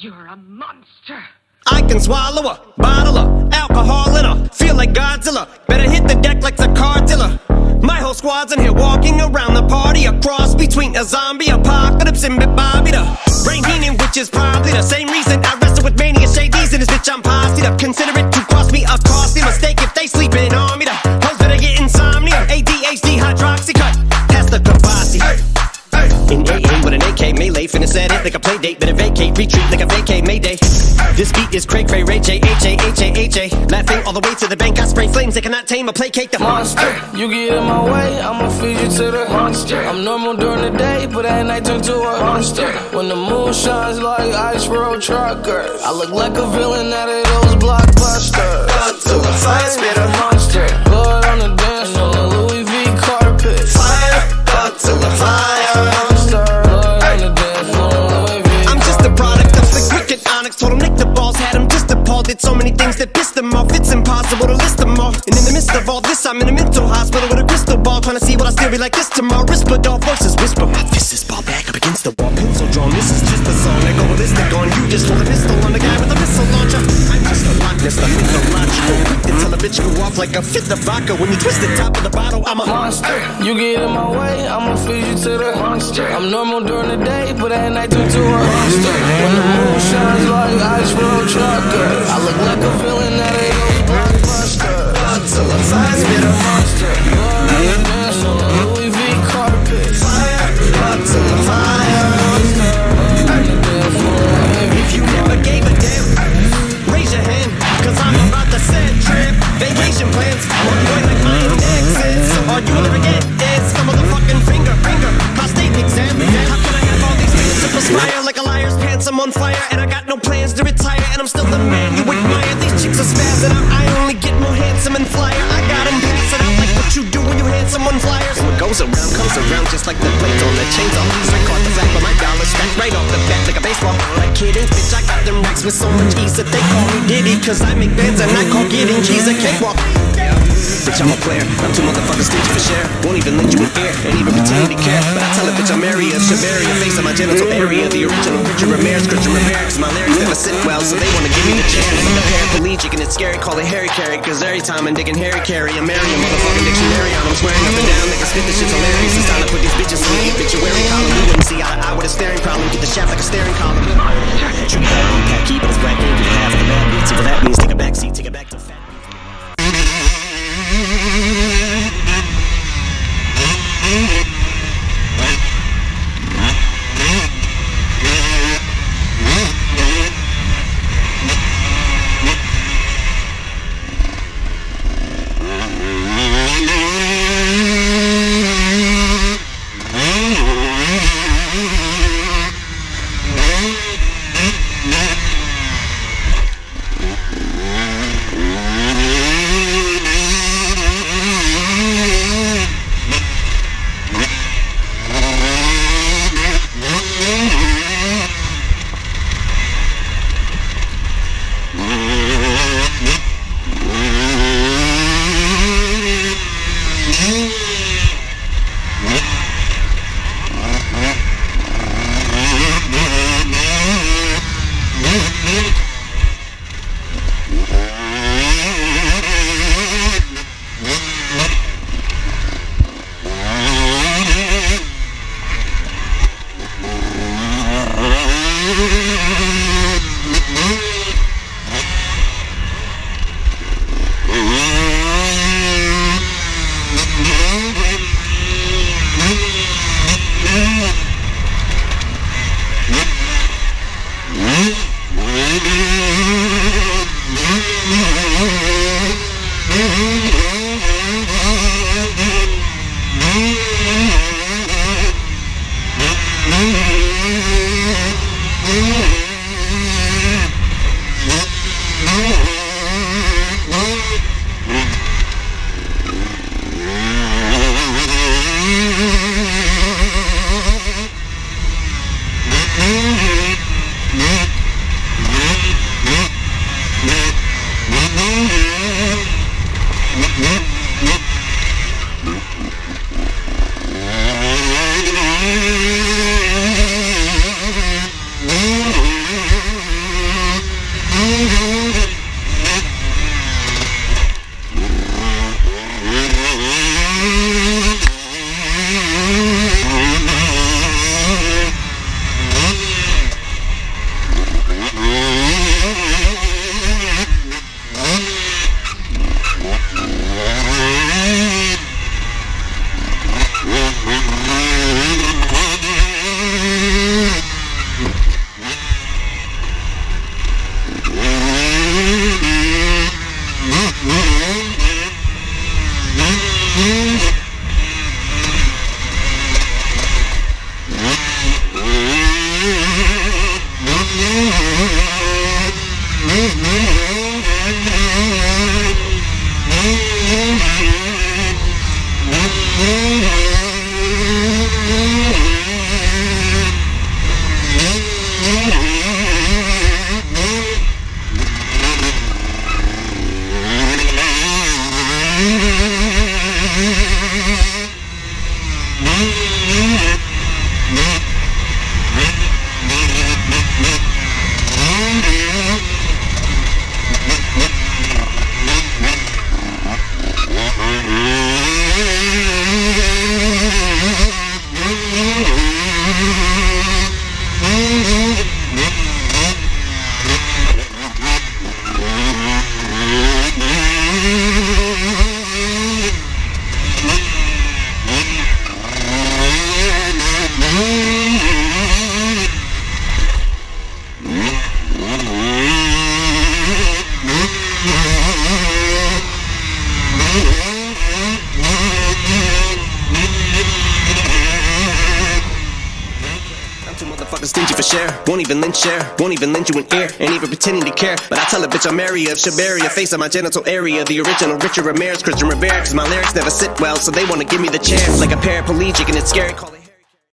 You're a monster. I can swallow a bottle of alcohol in her. Feel like Godzilla. Better hit the deck like the car. My whole squad's in here walking around the party. A cross between a zombie apocalypse and Bobby the Brain Heenan, which is probably the same reason I wrestle with mania shades in this bitch. I'm posse up. AA with an AK melee, finna set it like a play date. Better vacate, retreat like a vacate Mayday. This beat is cray cray, Ray J, H A, H A, H A. Laughing all the way to the bank. I spray flames that cannot tame or placate the monster. You get in my way, I'ma feed you to the monster. I'm normal during the day, but at night turn to a monster. When the moon shines like ice road truckers, I look like a villain out of those blockbusters. Up to the fire, spit a monster. Trying to see what I still be like this tomorrow. all voices whisper. My fist is ball back up against the wall. Pencil drawn. This is just a song. I go ballistic on you. Just hold a pistol on the guy with a missile launcher. I'm just a Ness, the mythological. To tell a bitch go off like a fifth of vodka. When you twist the top of the bottle, I'm a monster. You get in my way, I'ma feed you to the monster. I'm normal during the day, but at night turn to a monster. When the moon shines like ice road truckers, I look like a villain that of Vacation plans. One boy like my. So all you ever get is a motherfucking finger, finger. Prostate exam. How can I have all these things to perspire like a liar's pants? I'm on fire and I got no plans to retire. And I'm still the man you admire. These chicks are spazzing out. I only get more handsome and flyer. I got 'em passing out like what you do when you hand someone flyers. And what goes around comes around just like the blades on the chainsaw. I caught the fact, but my dollar stacked right off the bat like a baseball. Like kidding, bitch, I got them racks with so much ease that they call me Diddy. Cause I make bands and I call getting keys a cakewalk. Bitch, I'm a player. I'm too motherfucking stingy for share. Won't even lend you an ear, ain't even pretend to care. But I tell a bitch I'm area, Shabaria, face of my genital area. The original Richard Ramirez, Christian Ramirez. My lyrics never sit well, so they wanna give me the chance. I'm a paraplegic and it's scary, call it Harry Carry. Cause every time I'm digging Harry Carry, I'm a motherfucking dictionary on. I'm swearing up and down, niggas spit this shit's hilarious. It's time to put these bitches in the obituary column. You wouldn't see Mm-hmm. I'm stingy for share. Won't even lynch share. Won't even lend you an ear. Ain't even pretending to care. But I tell a bitch I'm area of Shabaria. Face on my genital area. The original Richard Ramirez, Christian Rivera. Cause my lyrics never sit well. So they wanna give me the chance. Like a paraplegic and it's scary. Call it-